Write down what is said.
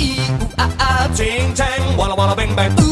ee ooh ah ah, ting tang, walla walla bang bang. Ooh